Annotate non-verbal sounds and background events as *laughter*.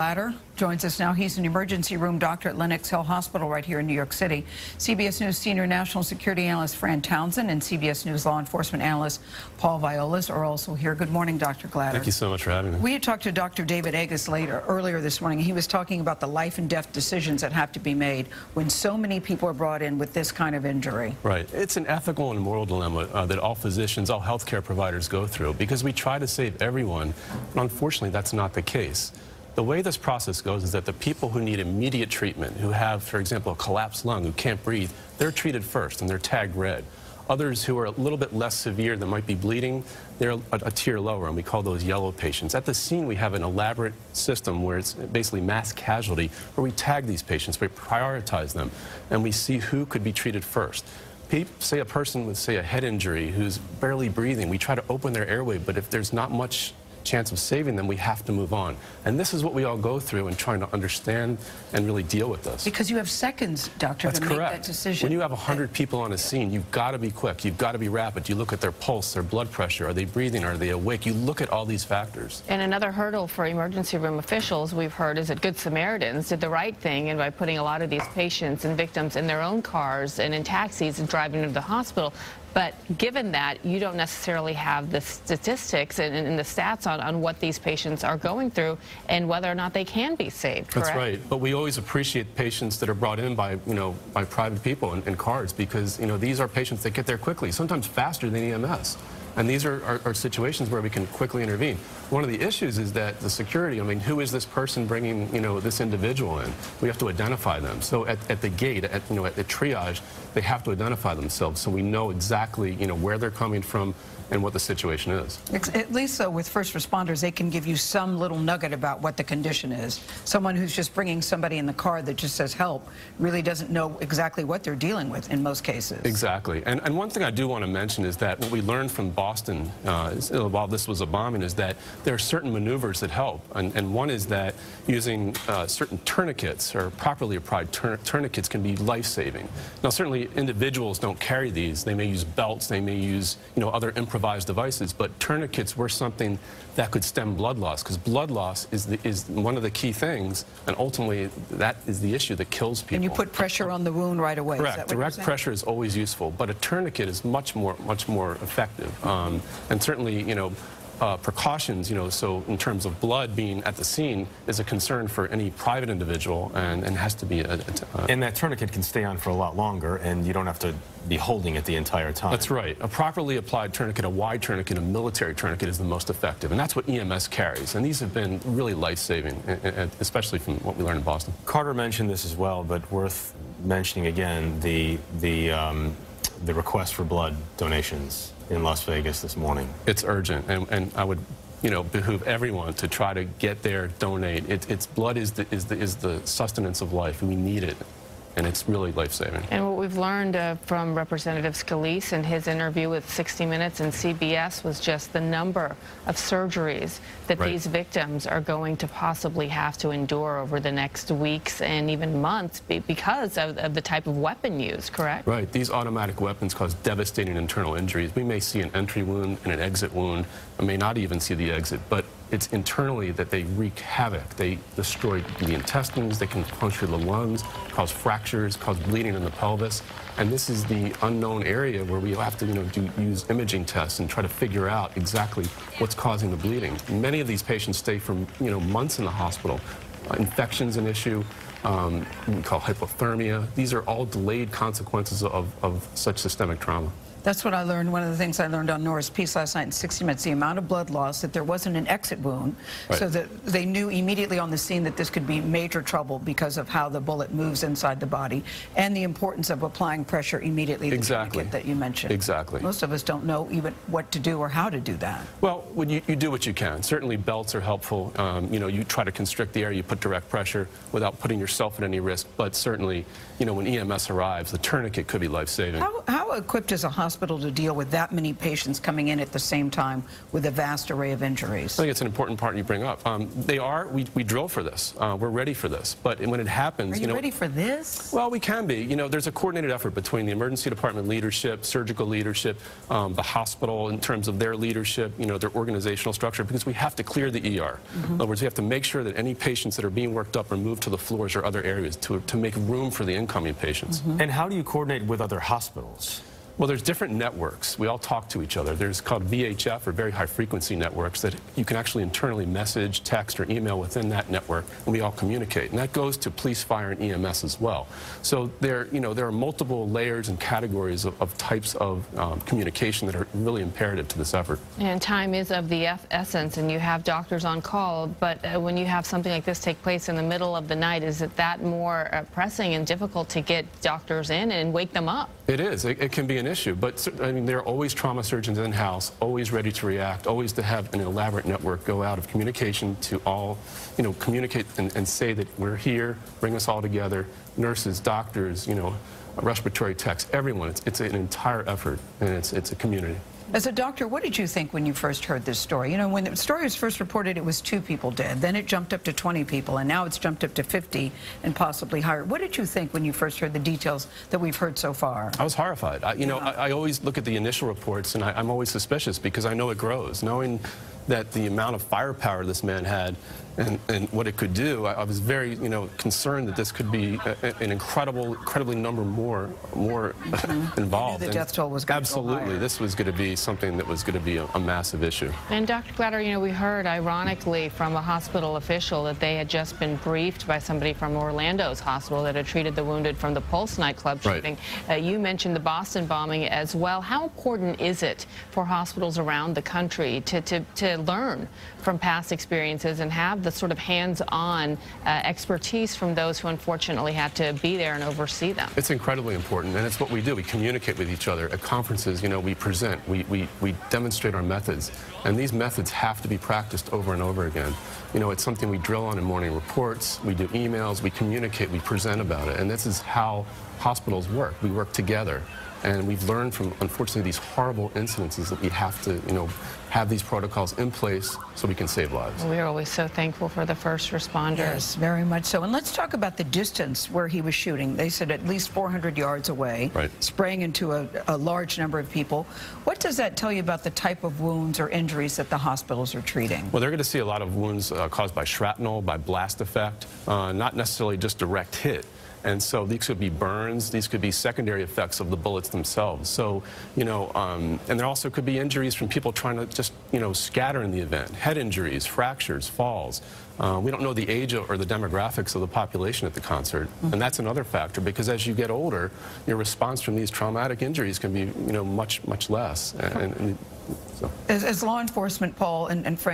Glatter joins us now. He's an emergency room doctor at Lenox Hill Hospital right here in New York City. CBS News senior national security analyst Fran Townsend and CBS News law enforcement analyst Paul Viollis are also here. Good morning, Dr. Glatter. Thank you so much for having me. We had talked to Dr. David Agus later, earlier this morning. He was talking about the life and death decisions that have to be made when so many people are brought in with this kind of injury. Right. It's an ethical and moral dilemma uh, that all physicians, all healthcare providers go through because we try to save everyone, but unfortunately that's not the case. The way this process goes is that the people who need immediate treatment, who have, for example, a collapsed lung, who can't breathe, they're treated first and they're tagged red. Others who are a little bit less severe, that might be bleeding, they're a, a, tier lower, and we call those yellow patients. At the scene, we have an elaborate system where it's basically mass casualty, where we tag these patients, we prioritize them, and we see who could be treated first. Say a person with, say, a head injury who's barely breathing, we try to open their airway, but if there's not much chance of saving them, we have to move on. And this is what we all go through in trying to understand and really deal with this. Because you have seconds, doctor, That's to correct. make that decision. When you have 100 people on a scene, you've got to be quick. You've got to be rapid. You look at their pulse, their blood pressure. Are they breathing? Are they awake? You look at all these factors. And another hurdle for emergency room officials we've heard is that Good Samaritans did the right thing and by putting a lot of these patients and victims in their own cars and in taxis and driving to the hospital. But given that, you don't necessarily have the statistics and, and, the stats on, on what these patients are going through and whether or not they can be saved, correct? That's right. But we always appreciate patients that are brought in by, you know, by private people and, and cars because, you know, these are patients that get there quickly, sometimes faster than EMS. And these are, are, are, situations where we can quickly intervene. One of the issues is that the security, I mean, who is this person bringing, you know, this individual in? We have to identify them. So at, at the gate, at, you know, at the triage, they have to identify themselves so we know exactly, you know, where they're coming from, and what the situation is. At least, though, with first responders, they can give you some little nugget about what the condition is. Someone who's just bringing somebody in the car that just says help really doesn't know exactly what they're dealing with in most cases. Exactly. And, and one thing I do want to mention is that what we learned from Boston uh, while this was a bombing is that there are certain maneuvers that help. And, and one is that using uh, certain tourniquets or properly applied tourniquets can be life-saving. Now, certainly individuals don't carry these. They may use belts. They may use, you know, other improvised devices, but tourniquets were something that could stem blood loss because blood loss is, the, is one of the key things, and ultimately that is the issue that kills people. And you put pressure on the wound right away. Correct. Direct pressure is always useful, but a tourniquet is much more, much more effective. Um, and certainly, you know, uh, precautions, you know, so in terms of blood being at the scene is a concern for any private individual and, and has to be a, a, a, And that tourniquet can stay on for a lot longer and you don't have to be holding it the entire time. That's right. A properly applied tourniquet, a wide tourniquet, a military tourniquet is the most effective. And that's what EMS carries. And these have been really life-saving, especially from what we learned in Boston. Carter mentioned this as well, but worth mentioning again, the, the, um, the request for blood donations in Las Vegas this morning. It's urgent, and, and I would you know, behoove everyone to try to get there, donate. It, it's blood is the, is, the, is the sustenance of life. We need it and it's really life-saving. And what we've learned uh, from Representative Scalise in his interview with 60 Minutes and CBS was just the number of surgeries that right. these victims are going to possibly have to endure over the next weeks and even months because of, of the type of weapon used, correct? Right. These automatic weapons cause devastating internal injuries. We may see an entry wound and an exit wound. I may not even see the exit, but it's internally that they wreak havoc. They destroy the intestines, they can puncture the lungs, cause fractures, cause bleeding in the pelvis. And this is the unknown area where we have to you know, do, use imaging tests and try to figure out exactly what's causing the bleeding. Many of these patients stay for you know, months in the hospital. Uh, infection's an issue. Um, we call hypothermia. These are all delayed consequences of, of such systemic trauma. That's what I learned. One of the things I learned on Norah's piece last night in 60 Minutes, the amount of blood loss, that there wasn't an exit wound, right. so that they knew immediately on the scene that this could be major trouble because of how the bullet moves inside the body, and the importance of applying pressure immediately. Exactly. That you mentioned. Exactly. Most of us don't know even what to do or how to do that. Well, when you, you do what you can. Certainly belts are helpful. Um, you know, you try to constrict the air, you put direct pressure without putting yourself at any risk, but certainly, you know, when EMS arrives, the tourniquet could be life-saving. How, how equipped is a hospital hospital to deal with that many patients coming in at the same time with a vast array of injuries? I think it's an important part you bring up. Um, they are, we, we drill for this. Uh, we're ready for this. But when it happens, you know. Are you know, ready for this? Well, we can be. You know, there's a coordinated effort between the emergency department leadership, surgical leadership, um, the hospital in terms of their leadership, you know, their organizational structure, because we have to clear the ER. In other words, we have to make sure that any patients that are being worked up are moved to the floors or other areas to, to make room for the incoming patients. And how do you coordinate with other hospitals? Well, there's different networks. We all talk to each other. There's called VHF, or very high frequency networks, that you can actually internally message, text, or email within that network, and we all communicate. And that goes to police, fire, and EMS as well. So there, you know, there are multiple layers and categories of, of types of um, communication that are really imperative to this effort. And time is of the essence, and you have doctors on call. But uh, when you have something like this take place in the middle of the night, is it that more uh, pressing and difficult to get doctors in and wake them up? It is. It, it can be an issue, but I mean, there are always trauma surgeons in house, always ready to react, always to have an elaborate network go out of communication to all, you know, communicate and, and say that we're here, bring us all together, nurses, doctors, you know, respiratory techs, everyone. It's, it's an entire effort, and it's, it's a community. As a doctor, what did you think when you first heard this story? You know, when the story was first reported, it was two people dead. Then it jumped up to 20 people, and now it's jumped up to 50 and possibly higher. What did you think when you first heard the details that we've heard so far? I was horrified. I, you know, I, I always look at the initial reports, and I, I'm always suspicious because I know it grows. Knowing that the amount of firepower this man had and, and what it could do, I, I was very, you know, concerned that this could be a, a- an incredible, incredibly number more, more *laughs* involved. the death toll was gonna go absolutely. higher. This was going to be something that was going to be a, a massive issue. And Dr. Glatter, you know, we heard ironically from a hospital official that they had just been briefed by somebody from Orlando's hospital that had treated the wounded from the Pulse nightclub Right. shooting. Uh, you mentioned the Boston bombing as well. How important is it for hospitals around the country to, to, to learn from past experiences and have the sort of hands-on uh, expertise from those who unfortunately had to be there and oversee them? It's incredibly important, and it's what we do. We communicate with each other. At conferences, you know, we present, we, we, we demonstrate our methods, and these methods have to be practiced over and over again. You know, it's something we drill on in morning reports, we do emails, we communicate, we present about it, and this is how hospitals work. We work together, and we've learned from, unfortunately, these horrible incidences that we have to, you know, have these protocols in place so we can save lives. We are always so thankful for the first responders. Yes, very much so. And let's talk about the distance where he was shooting. They said at least 400 yards away, Right. spraying into a, a large number of people. What does that tell you about the type of wounds or injuries that the hospitals are treating? Well, they're going to see a lot of wounds uh, caused by shrapnel, by blast effect, uh, not necessarily just direct hit. And so these could be burns, these could be secondary effects of the bullets themselves. So, you know, um, and there also could be injuries from people trying to just, you know, scatter in the event. Head injuries, fractures, falls. Uh, we don't know the age or the demographics of the population at the concert. And that's another factor because as you get older, your response from these traumatic injuries can be, you know, much, much less. And, and so. As, as law enforcement, Paul and, and Fran,